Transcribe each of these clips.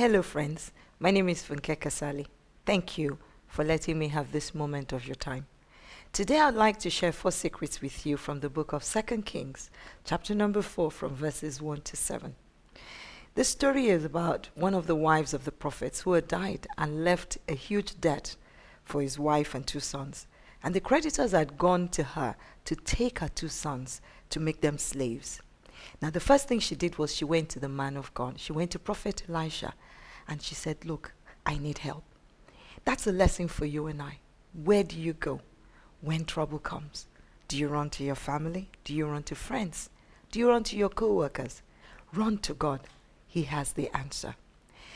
Hello, friends. My name is Funke Kasali. Thank you for letting me have this moment of your time. Today, I'd like to share four secrets with you from the book of Second Kings, chapter number 4, from verses 1 to 7. This story is about one of the wives of the prophets who had died and left a huge debt for his wife and two sons. And the creditors had gone to her to take her two sons to make them slaves. Now, the first thing she did was she went to the man of God. She went to Prophet Elisha and she said, Look, I need help. That's a lesson for you and I. Where do you go when trouble comes? Do you run to your family? Do you run to friends? Do you run to your co workers? Run to God. He has the answer.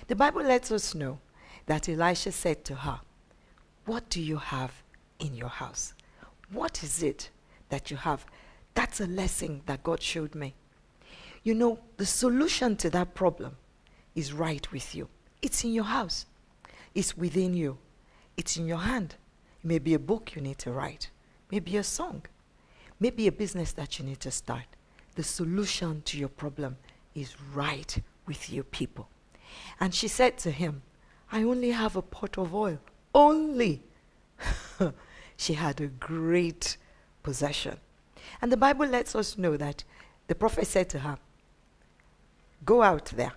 The Bible lets us know that Elisha said to her, What do you have in your house? What is it that you have? That's a lesson that God showed me. You know, the solution to that problem is right with you. It's in your house, it's within you, it's in your hand. It may be a book you need to write, maybe a song, maybe a business that you need to start. The solution to your problem is right with you, people. And she said to him, I only have a pot of oil. Only. she had a great possession. And the Bible lets us know that the prophet said to her, Go out there,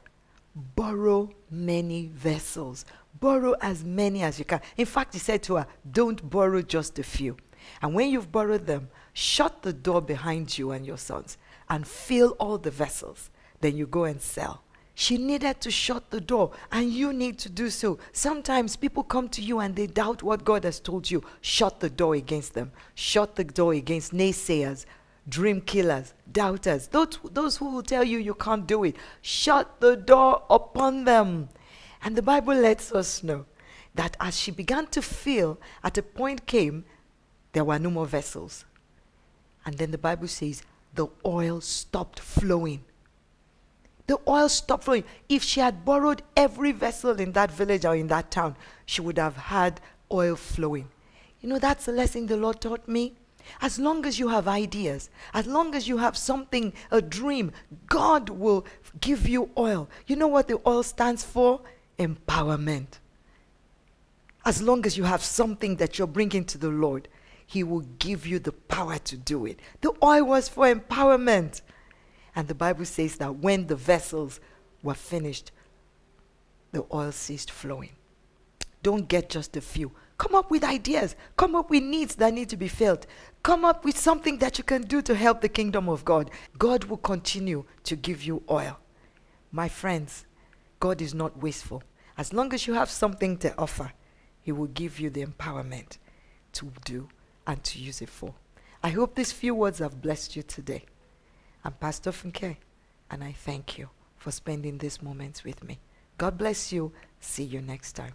borrow many vessels, borrow as many as you can. In fact, he said to her, Don't borrow just a few. And when you've borrowed them, shut the door behind you and your sons and fill all the vessels. Then you go and sell. She needed to shut the door, and you need to do so. Sometimes people come to you and they doubt what God has told you. Shut the door against them. Shut the door against naysayers, dream killers, doubters, those, those who will tell you you can't do it. Shut the door upon them. And the Bible lets us know that as she began to feel, at a point came, there were no more vessels. And then the Bible says the oil stopped flowing. The oil stopped flowing. If she had borrowed every vessel in that village or in that town, she would have had oil flowing. You know, that's the lesson the Lord taught me. As long as you have ideas, as long as you have something, a dream, God will give you oil. You know what the oil stands for? Empowerment. As long as you have something that you're bringing to the Lord, He will give you the power to do it. The oil was for empowerment. And the Bible says that when the vessels were finished, the oil ceased flowing. Don't get just a few. Come up with ideas. Come up with needs that need to be filled. Come up with something that you can do to help the kingdom of God. God will continue to give you oil. My friends, God is not wasteful. As long as you have something to offer, He will give you the empowerment to do and to use it for. I hope these few words have blessed you today. I'm Pastor Funke, and I thank you for spending these moments with me. God bless you. See you next time.